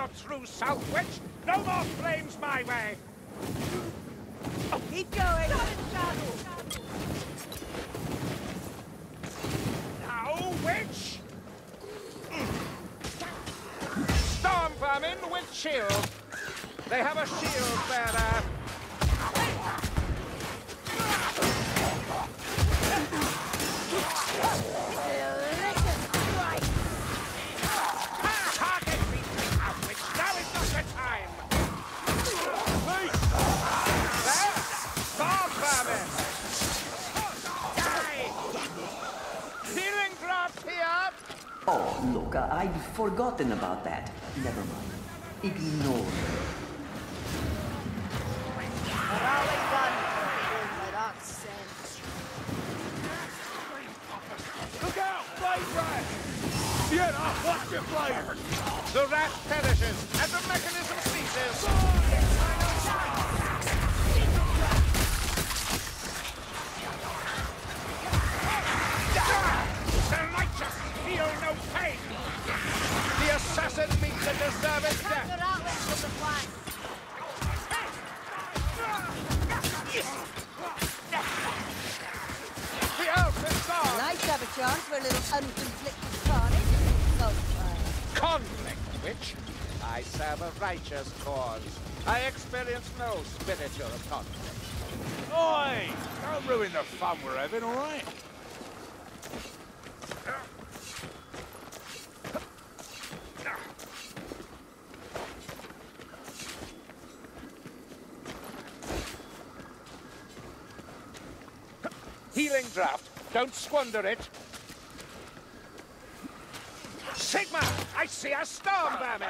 your true self, witch! No more flames my way! Oh, keep going. Now, witch! Storm vermin with shield. They have a shield bearer. Healing here! Oh, look, I- I'd forgotten about that. Never mind. Ignore me. Ratling gun. By that sense. Look out! Blade rat! Sienna, watch your blade! The rat perishes, and the mechanism ceases! Assassin meets a deserved Cut death! the the flank. The elf is gone! Nice to have a chance for a little unconflicted carnage. Conflict, witch? I serve a righteous cause. I experience no spiritual conflict. Oi! Don't ruin the fun we're having, all right? Draft. Don't squander it. Sigmar! I see a storm vermin!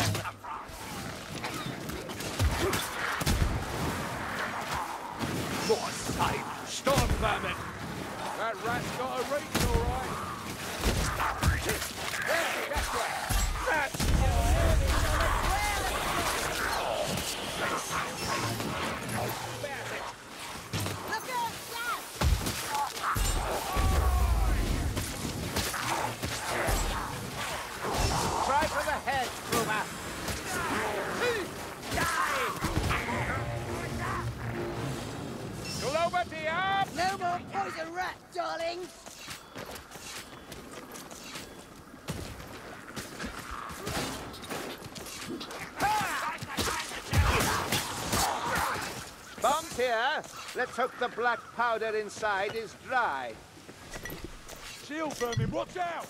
What save? Storm vermin! That rat's got a reach, all right. That's way. That's more poison rat, darlings. Bombs here. Let's hope the black powder inside is dry. Shield vermin, watch out!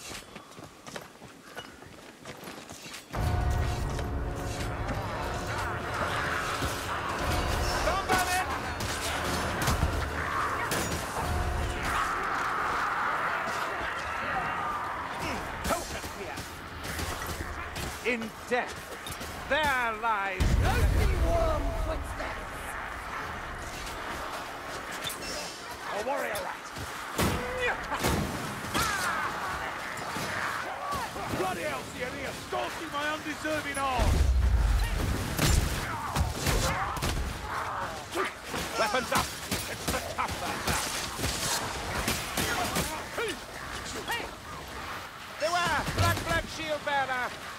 Death. There lies Ghostly warm footsteps. a warrior rat. Bloody hell, Sienna, you're stalking my undeserving arm! Weapons up! It's the tougher now! Beware! Black Black Shield Bearer!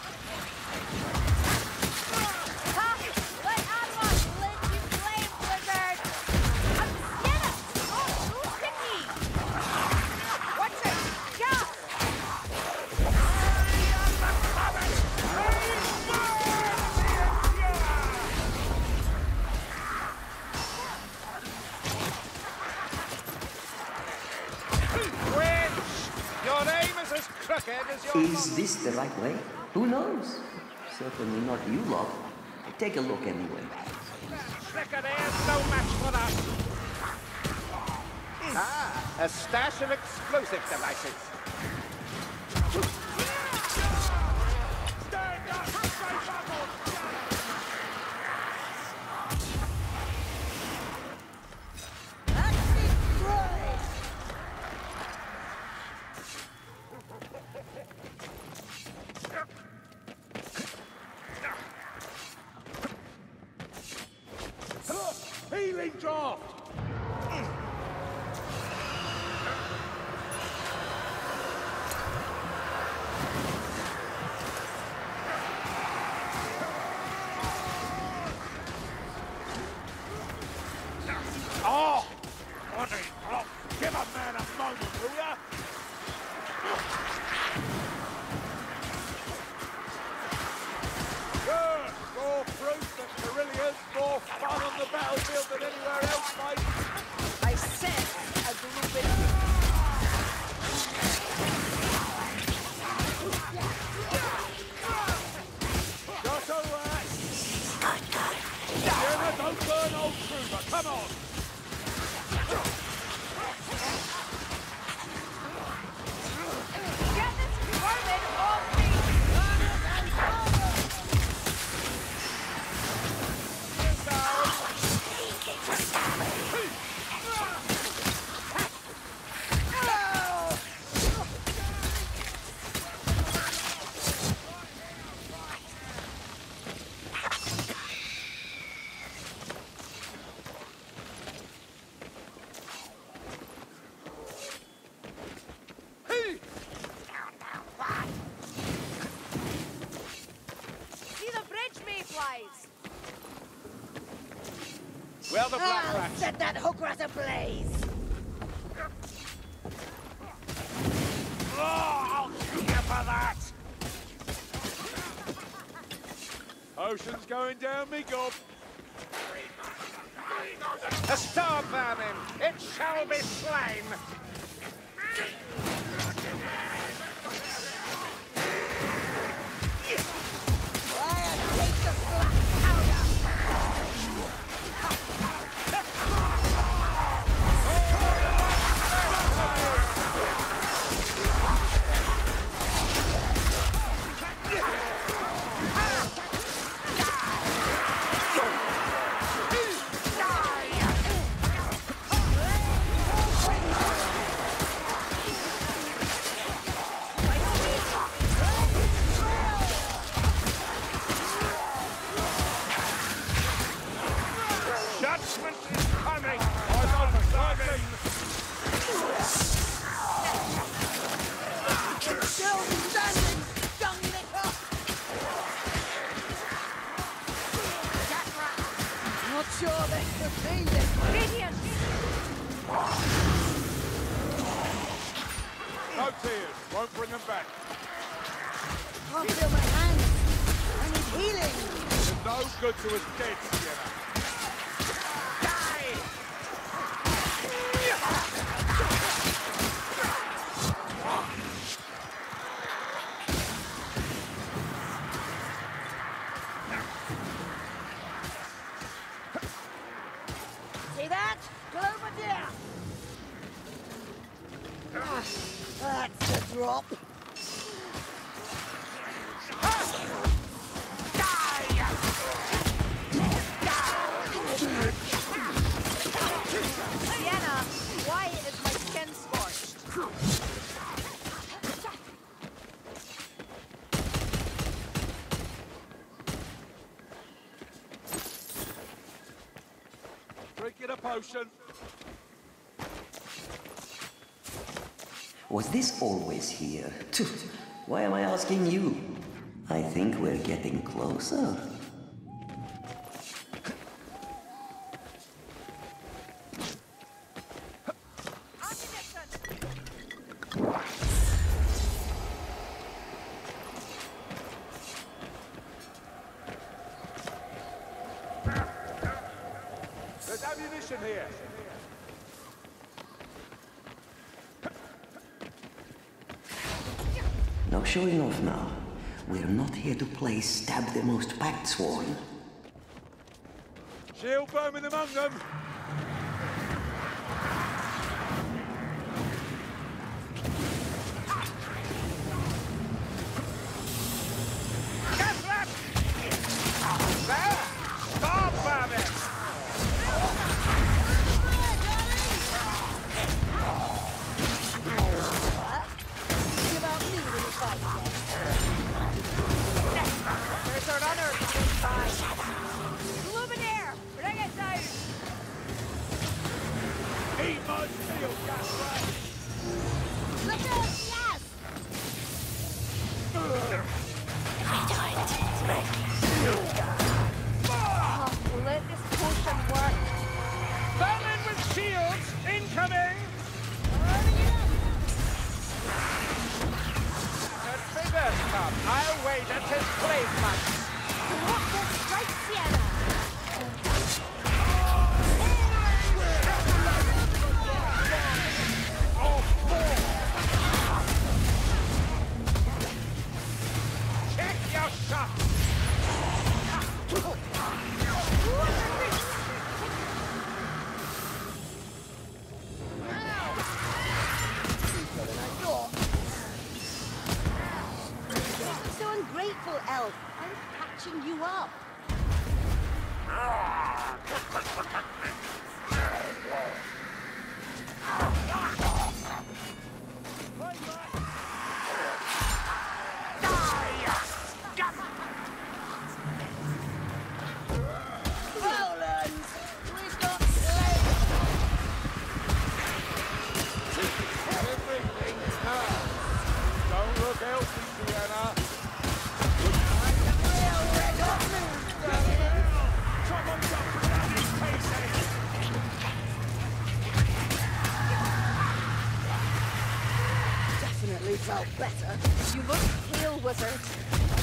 Is the right way? Who knows? Certainly not you lot. Take a look anyway. Slicker there's no match for us! Ah, a stash of explosive devices. Set that hook rat ablaze! Oh, I'll kill you for that! Ocean's going down me gob. A star famine! It shall be slain! good to his dead, Sienna. Die! See drop. Was this always here? Why am I asking you? I think we're getting closer. here to play stab the most packed sworn. Shield Birmingham among them! Felt better. You look pale, wizard.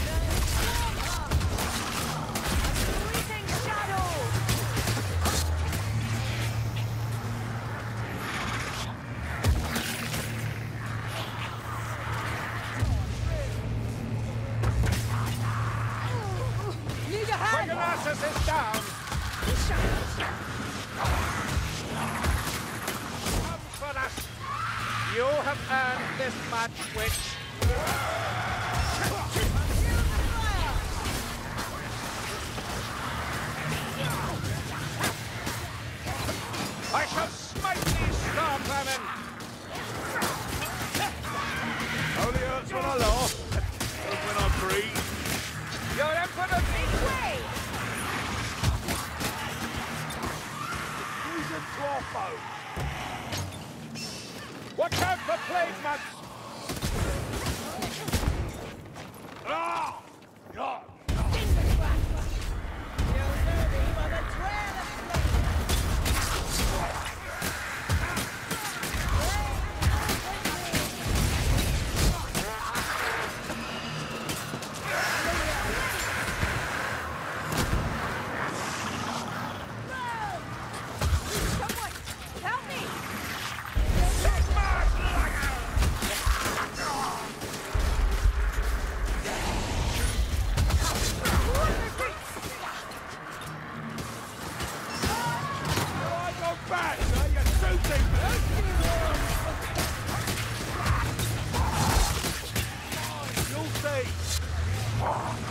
Only hurts when I laugh. Not when I breathe. Your emperor Make way! Poison to our foe. Watch out for plague monks! Ah! God. You'll see.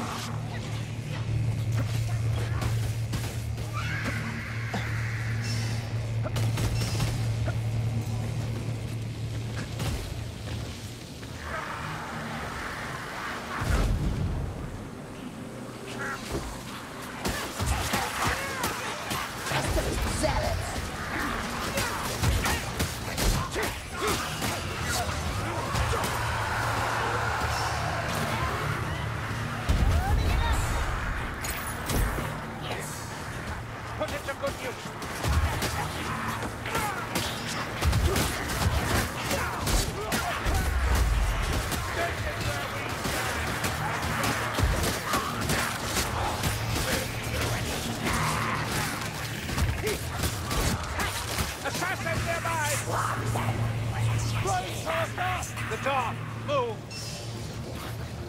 The! Move!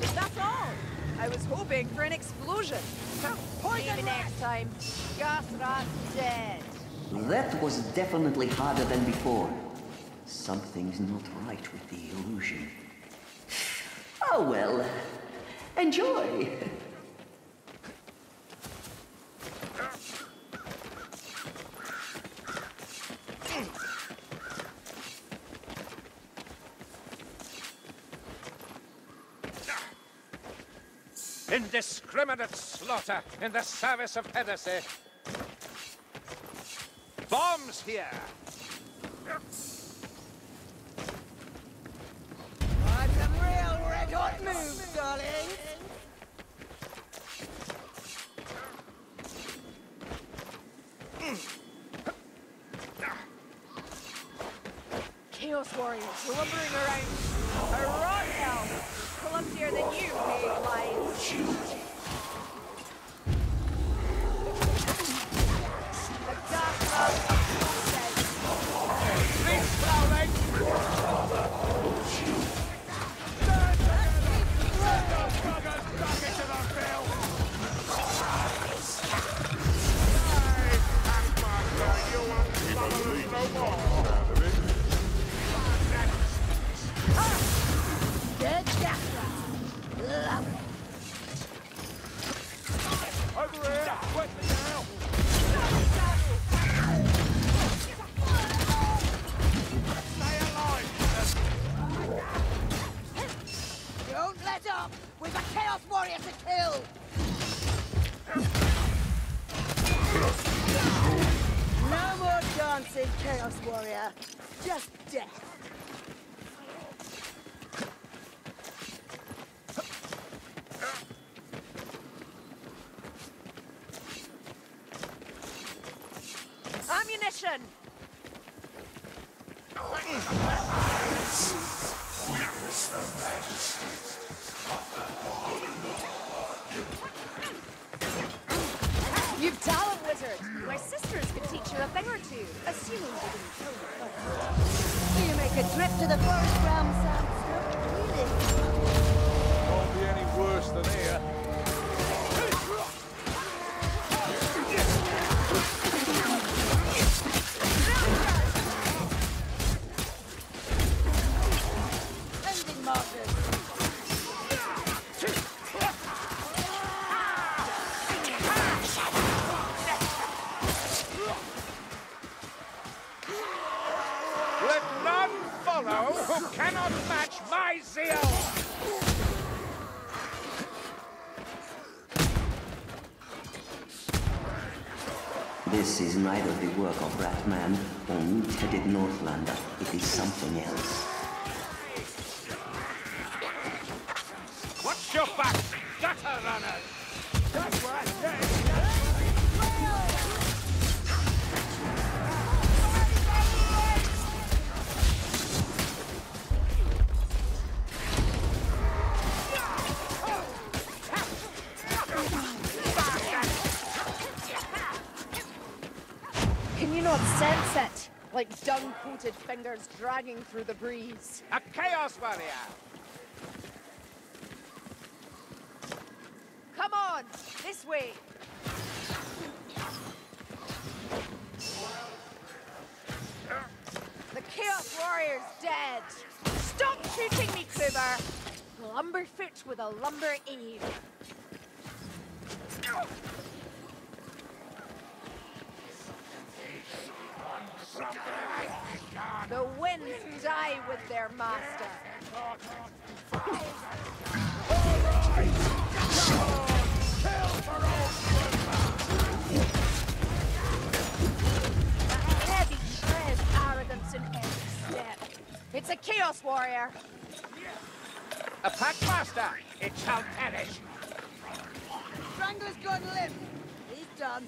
Is that all? I was hoping for an explosion. Maybe next time. Dead. That was definitely harder than before. Something's not right with the illusion. Oh well. Enjoy. Indiscriminate slaughter in the service of heresy. Bombs here! On some hot moves, darling. Chaos warriors lumbering around. A rock elf, clumsier than you, lắm. Assuming you didn't kill you make a trip to the forest realm, Sam? Really? Won't be any worse than here. Gutter runners! That's what I. Can you not sense it? Like dung-coated fingers dragging through the breeze. A Chaos Warrior! This way. The Chaos Warrior's dead. Stop shooting me, Kruber. Lumberfoot with a lumber aim. The winds die with their master. A It's a Chaos Warrior. A pack master. It shall perish! Strangler's gone limp. He's done.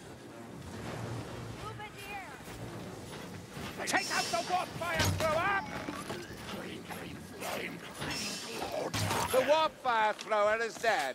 Take out the warp fire thrower! The warp fire thrower is dead.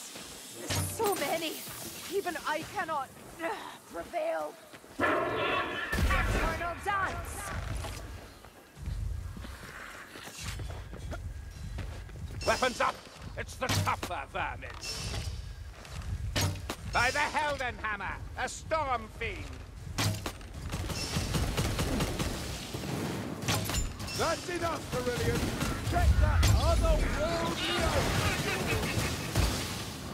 So many! Even I cannot uh, prevail! Eternal dance! Weapons up! It's the tougher vermin! By the Helden Hammer, a storm fiend! That's enough, Cerulean. Check that other world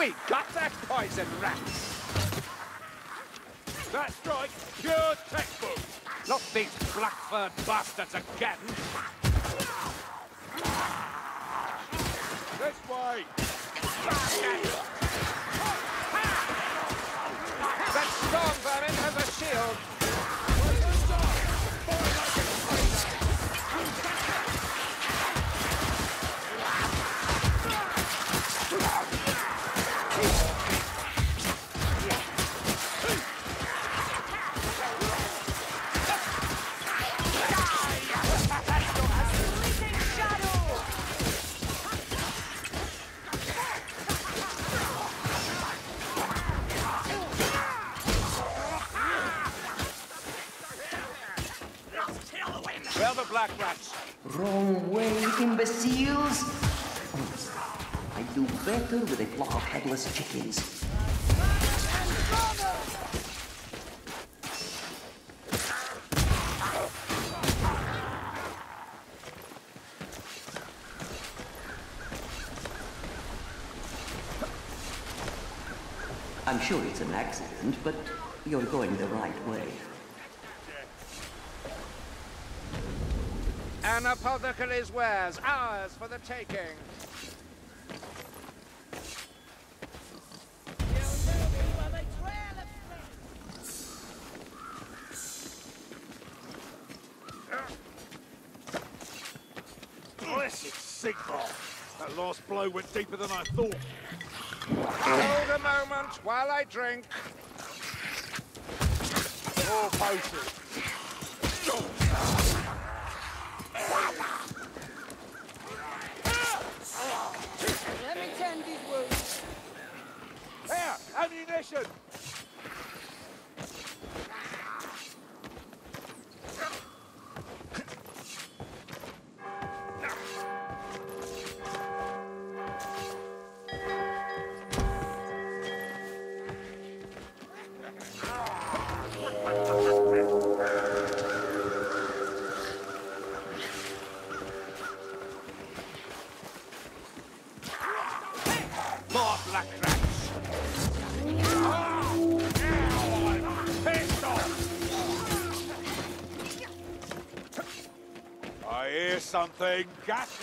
We got that poison rat! That strike, pure textbook! Not these black-furred bastards again! This way! That storm vermin has a shield! Where the black rats? Wrong way, imbeciles! I do better with a flock of headless chickens. I'm sure it's an accident, but you're going the right way. An apothecary's wares, ours for the taking. Blessed Sigmar! That last blow went deeper than I thought. Hold a moment while I drink. More potions. Let me tend these wounds. Here, ammunition! Hear something. Gas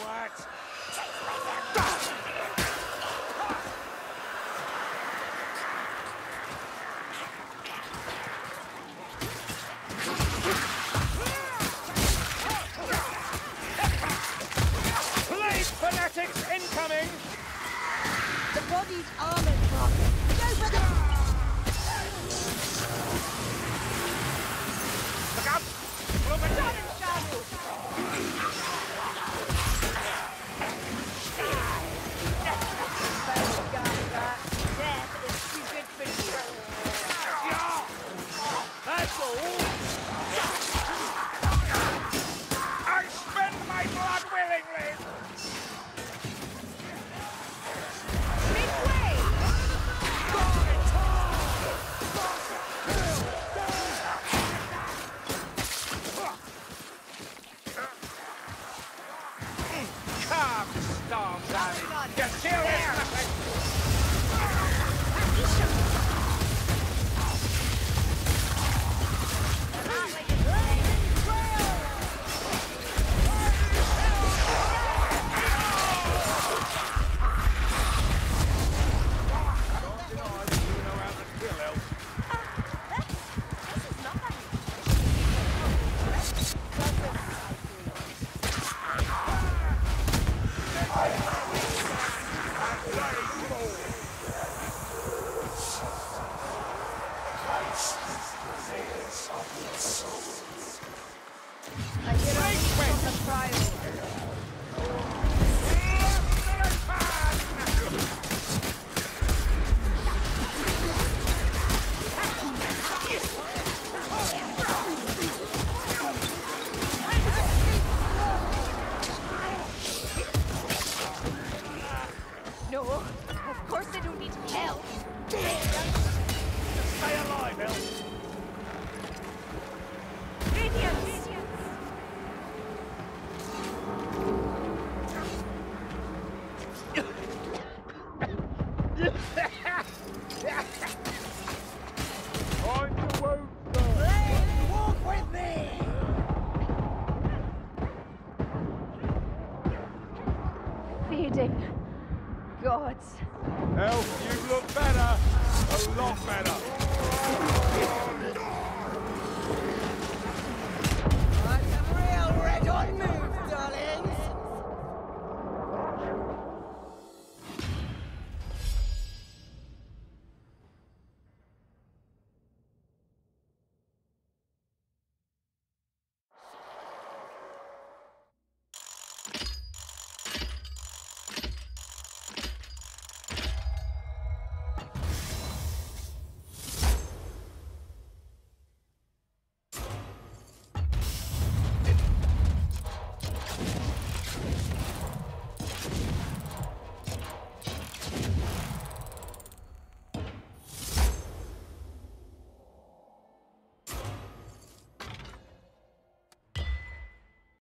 I get a from A lot better.